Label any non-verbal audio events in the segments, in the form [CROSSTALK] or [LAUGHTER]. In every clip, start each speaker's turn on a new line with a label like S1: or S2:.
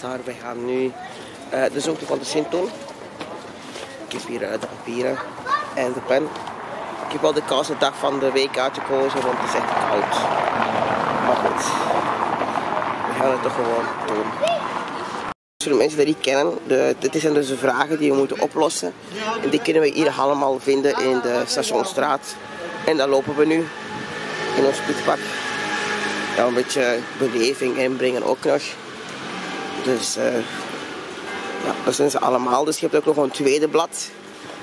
S1: we gaan nu uh, de zoektocht van de Sint doen. Ik heb hier uh, de papieren en de pen. Ik heb al de koudste dag van de week uitgekozen, want het is echt koud. Maar goed, we gaan het toch gewoon doen. Voor de mensen die niet kennen, de, dit zijn dus de vragen die we moeten oplossen. En die kunnen we hier allemaal vinden in de Stationstraat. En daar lopen we nu in ons pitpak. Ja, een beetje beleving inbrengen ook nog. Dus uh, ja, dat zijn ze allemaal. Dus je hebt ook nog een tweede blad.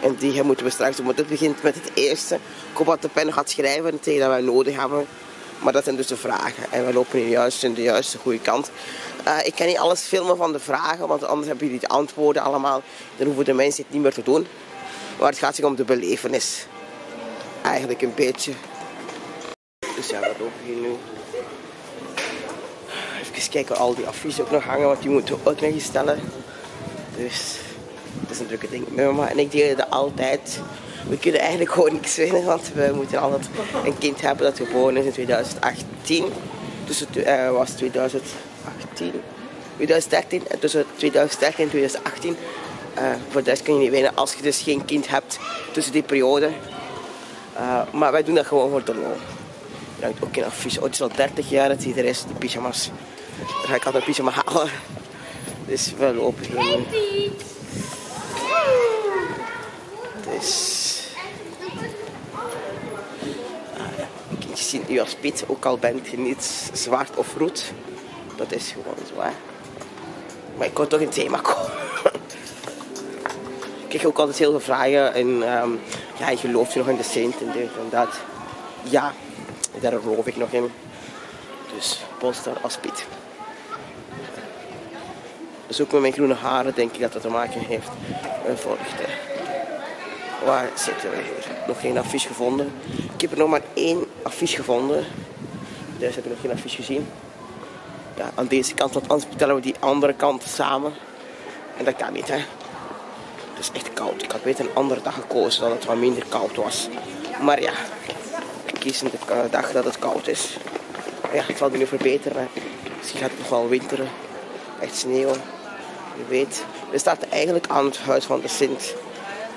S1: En die moeten we straks doen. Maar dit begint met het eerste. Ik hoop dat de pen gaat schrijven tegen dat wij nodig hebben. Maar dat zijn dus de vragen. En we lopen nu juist in de juiste goede kant. Uh, ik kan niet alles filmen van de vragen, want anders hebben jullie de antwoorden allemaal. Dan hoeven de mensen het niet meer te doen. Maar het gaat zich om de belevenis. Eigenlijk een beetje. Dus ja, we lopen hier nu. Kijken al die affiches ook nog hangen, want die moeten we ook nog eens stellen. Dus dat is een drukke ding. Mijn mama en ik delen dat altijd. We kunnen eigenlijk gewoon niks winnen, want we moeten altijd een kind hebben dat geboren is in 2018. Dus het uh, was 2018, 2013 en tussen 2013 en 2018. Uh, voor de rest kun je niet winnen als je dus geen kind hebt tussen die periode. Uh, maar wij doen dat gewoon voor de lol. Hangt ook een affiche. Oh, het is al 30 jaar dat hij er is, die pyjama's. Ga ik altijd een pyjama halen. Dus we lopen hier. Dus... Ah, ja. Kindjes zien u als pit, ook al bent je niet zwart of rood. Dat is gewoon zo, hè. Maar ik kon toch het thema komen. ik krijg ook altijd heel veel vragen. En um, ja, gelooft je nog in de Sint en dit en dat. Ja, daar geloof ik nog in. Dus poster als Piet. Dus ook met mijn groene haren denk ik dat dat te maken heeft. En volgende. Waar zitten we hier? Nog geen affiche gevonden. Ik heb er nog maar één affiche gevonden. Deze heb ik nog geen affiche gezien. Ja, aan deze kant, want anders vertellen we die andere kant samen. En dat kan niet, hè. Het is echt koud. Ik had beter een andere dag gekozen, dat het wat minder koud was. Maar ja, ik kies een dag dat het koud is. Ja, het zal nu verbeteren. Misschien gaat het nog wel winteren. Echt sneeuw. Je weet, we staan eigenlijk aan het huis van de Sint.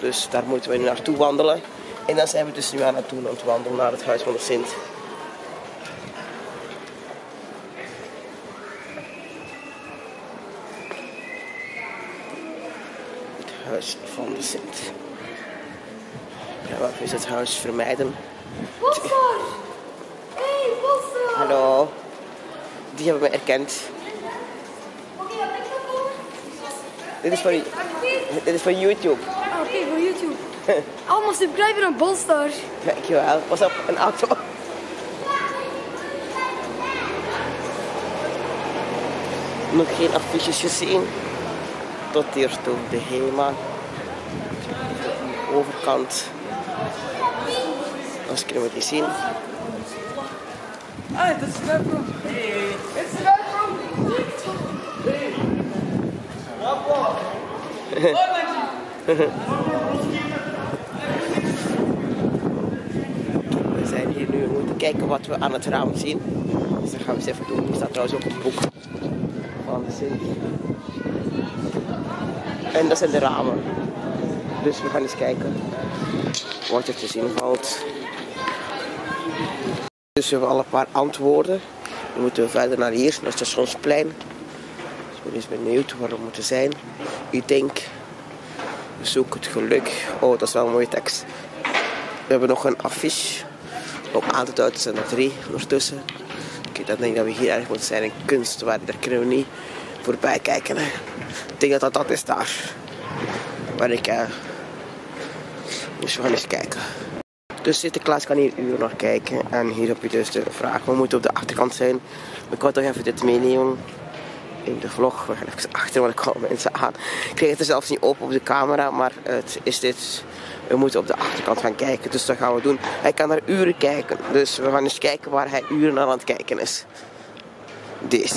S1: Dus daar moeten we nu naartoe wandelen. En dan zijn we dus nu aan het doen om te wandelen naar het huis van de Sint. Het huis van de Sint. Ja, wat is het huis vermijden?
S2: Bosser! Hey, Bosser!
S1: Hallo. Die hebben me erkend. Dit is voor, dit is voor YouTube.
S2: Ah, Oké, okay, voor YouTube. [LAUGHS] Allemaal subscriben aan Bolstar.
S1: Dankjewel. Pas op, een auto. Nog geen affiches gezien. Tot hier toe de HEMA. De overkant. Als kunnen we die zien.
S3: Ah, dat is from. Hey. It's not [LAUGHS]
S1: We zijn hier nu, we moeten kijken wat we aan het raam zien. Dus dat gaan we eens even doen. Er staat trouwens ook een boek van de Sint. En dat zijn de ramen. Dus we gaan eens kijken wat er te zien valt. Dus we hebben al een paar antwoorden. Dan moeten we verder naar hier, naar het stationsplein. Dus ik ben eens benieuwd waar we moeten zijn. Ik denk, zoek het geluk. Oh, dat is wel een mooie tekst. We hebben nog een affiche. Op aan te duiden zijn er drie ondertussen. Dan denk ik dat we hier ergens moeten zijn in kunst. Waar, daar kunnen we niet voorbij kijken. Hè. Ik denk dat dat, dat is daar. Waar ik... Uh... Dus we gaan eens kijken. Dus Sinterklaas kan hier uren naar kijken. En hier heb je dus de vraag. We moeten op de achterkant zijn. Ik wou toch even dit meenemen in de vlog. We gaan even achter, want ik kwam mensen aan. Ik kreeg het er zelfs niet op op de camera, maar het is dit. We moeten op de achterkant gaan kijken, dus dat gaan we doen. Hij kan naar uren kijken, dus we gaan eens kijken waar hij uren naar aan het kijken is. Dit.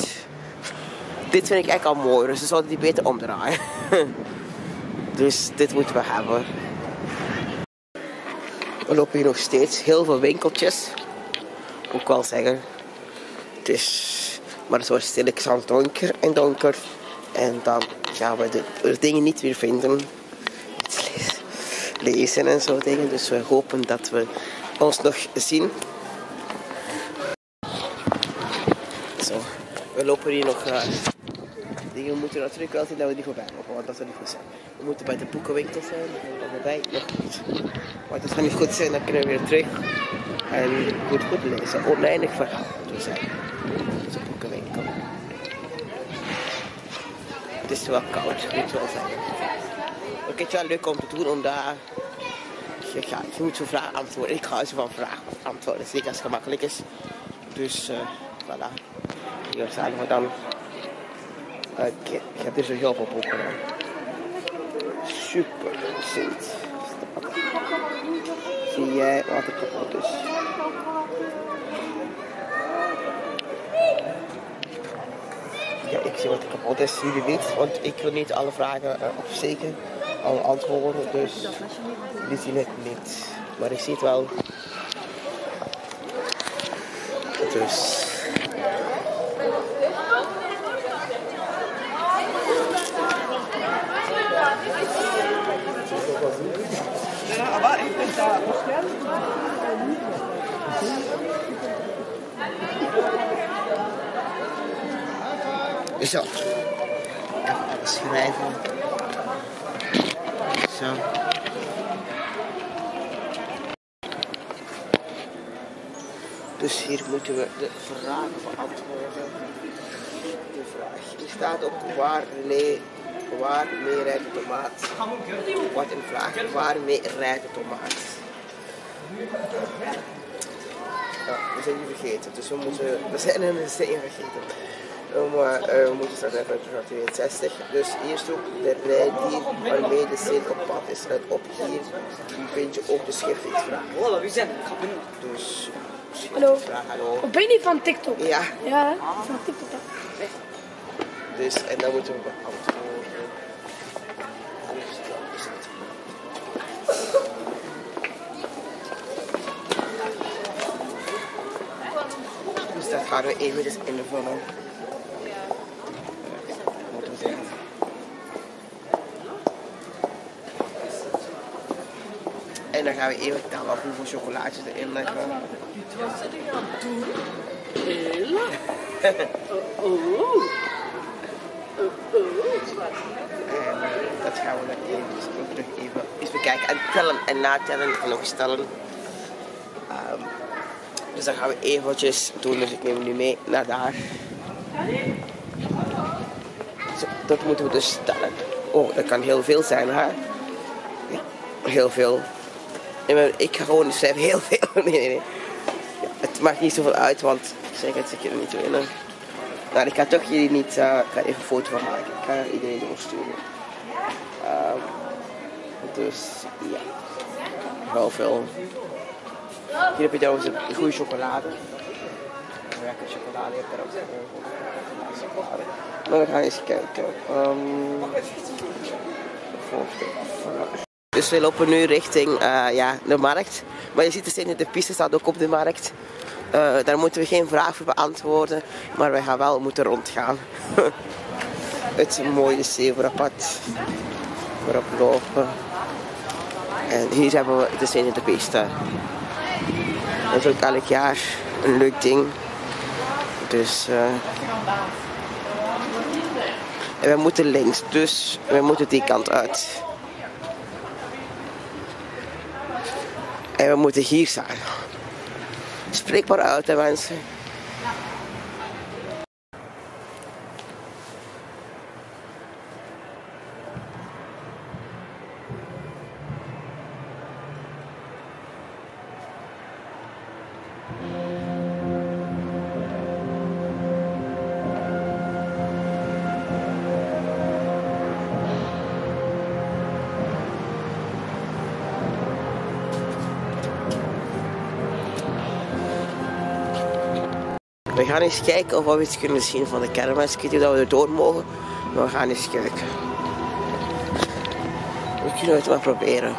S1: Dit vind ik eigenlijk al mooi, dus we zouden die beter omdraaien. [LAUGHS] dus dit moeten we hebben. We lopen hier nog steeds heel veel winkeltjes. Moet ik wel zeggen. Het is maar het wordt stilletjes aan donker en donker. En dan gaan we de, dingen niet weer vinden. Lezen, en zo dingen. Dus we hopen dat we ons nog zien. Zo, we lopen hier nog. Uh, dingen moeten natuurlijk wel zien dat we niet voorbij lopen, want dat zou niet goed zijn. We moeten bij de boekenwinkel zijn, erbij nog niet. Maar dat gaat niet goed zijn, dan kunnen we weer terug. En goed, goed lezen. Oneindig verhaal zijn. Deze boekenwinkel. Het is wel koud, moet wel zijn. Ook het wel leuk om te doen, omdat je, ja, je moet zo vragen antwoorden. Ik hou zo van vragen antwoorden, zeker als het gemakkelijk is. Dus uh, voilà. Hier zijn we dan. Ik, ik heb er zo heel veel boeken. Super zint. Zie jij wat er kapot is? Ja, ik zie wat kapot is, jullie niet, want ik wil niet alle vragen uh, op zeker alle antwoorden, dus jullie zien het niet. Maar ik zie het wel. Dus.
S3: Aber ich bin da.
S1: Zo. Even schrijven. Zo. Dus hier moeten we de vragen beantwoorden. De vraag. Hier staat op waarmee, waarmee rijdt de tomaat? Wat een vraag. Waarmee rijdt de tomaat? Ja, we zijn die vergeten. Dus we moeten. We zijn een zin vergeten. Maar uh, we moeten straks even terug naar 62. Dus hier zoek de rijdier waarmee de zin op pad is. Let op hier vind je ook de schiffingsvraag.
S3: Voilà, wie zijn
S1: Dus
S2: Hallo.
S1: vraag, hallo.
S2: Of ben je niet van TikTok?
S1: Ja,
S2: Ja, van TikTok. hè?
S1: dus en dan moeten we beantwoorden. Dus dat. Dus dat gaan we even dus invullen. Moeten we zeggen. Gaan we even tellen hoeveel chocolaatjes erin leggen. En dat gaan we dan even, ook even eens bekijken. En tellen en natellen en nog stellen. Ehm, dus dan gaan we eventjes doen. Dus ik neem nu mee naar daar. Dat moeten we dus stellen. Oh, dat kan heel veel zijn, hè? Heel veel. Nee, maar ik gewoon schrijven heel veel. [LAUGHS] Nee, nee, nee. Het maakt niet zoveel uit, want ik zeg het, ik er niet winnen. Nou, ik ga toch jullie niet, eh, ik ga even een foto van maken. Ik ga iedereen doorsturen. Ehm dus ja, wel veel. Hier heb je trouwens een goede chocolade. Lekker chocolade, je hebt daar ook eh, chocolade. Maar dan gaan we eens kijken. Ehm volgende. Dus we lopen nu richting eh, ja, de markt. Maar je ziet de steeds de piste staat ook op de markt. Eh, daar moeten we geen vraag voor beantwoorden, maar wij gaan wel moeten rondgaan. [LAUGHS] Het mooie zebrapad voorop lopen. En hier hebben we de Sint de Piste. Dat is ook elk jaar een leuk ding. Dus eh, en we moeten links, dus we moeten die kant uit. En we moeten hier staan. Spreek maar uit, hè, mensen. gaan eens kijken of we iets kunnen zien van de kermis. Ik weet niet of we door mogen, maar we gaan eens kijken. We kunnen het wel proberen.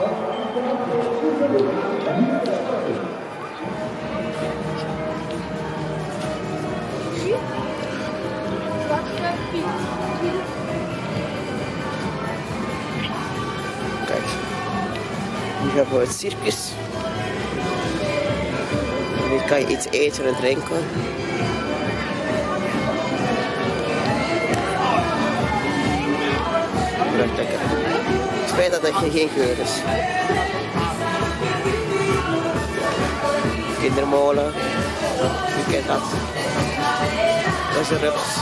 S1: Kijk, hier hebben we het circus. Hier kan je iets eten en drinken. Het spijt dat er geen geur is. Kindermolen. Wie kent dat? Dat is een rups.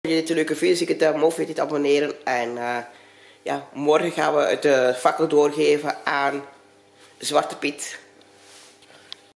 S1: Je dit leuke video ziet, dan mogen je dit abonneren. En uh, ja, morgen gaan we de fakkel doorgeven aan Zwarte Piet.